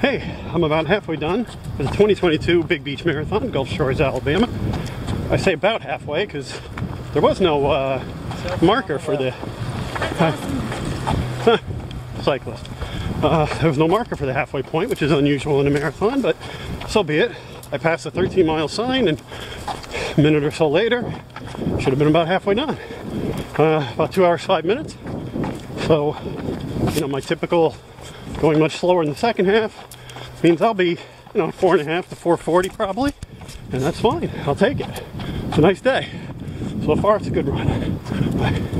Hey, I'm about halfway done for the 2022 Big Beach Marathon, Gulf Shores, Alabama. I say about halfway because there was no uh, marker for the uh, cyclist. Uh, there was no marker for the halfway point, which is unusual in a marathon, but so be it. I passed the 13 mile sign, and a minute or so later, should have been about halfway done. Uh, about two hours, five minutes. So, you know, my typical going much slower in the second half means I'll be, you know, four and a half to 440 probably, and that's fine. I'll take it. It's a nice day. So far, it's a good run. Bye.